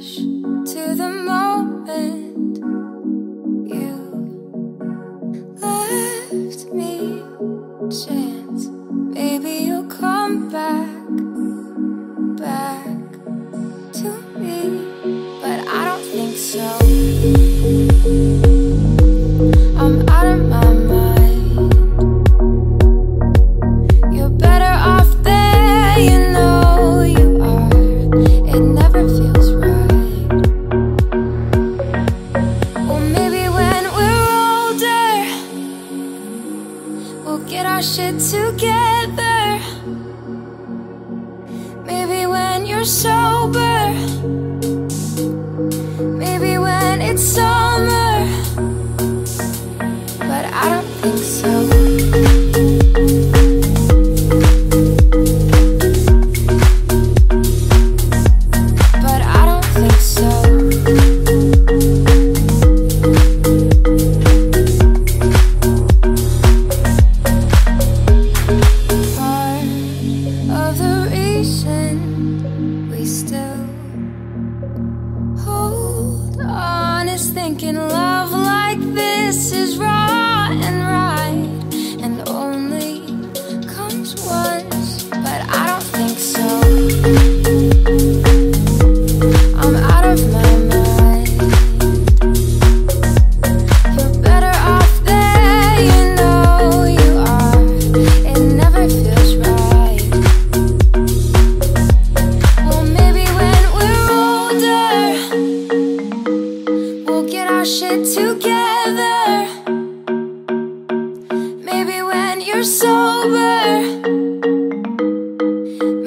rush to the moment you left me. We'll get our shit together. Maybe when you're sober. thinking love. crush it together. Maybe when you're sober.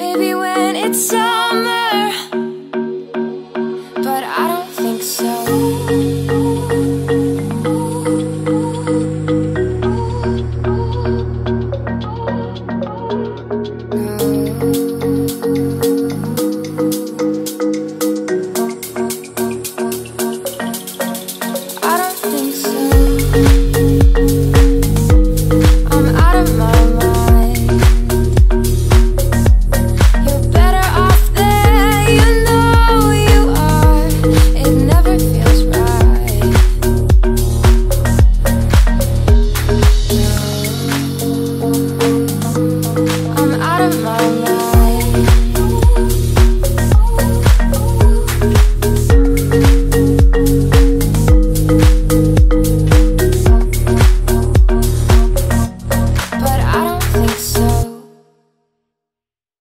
Maybe when it's summer. But I don't think so.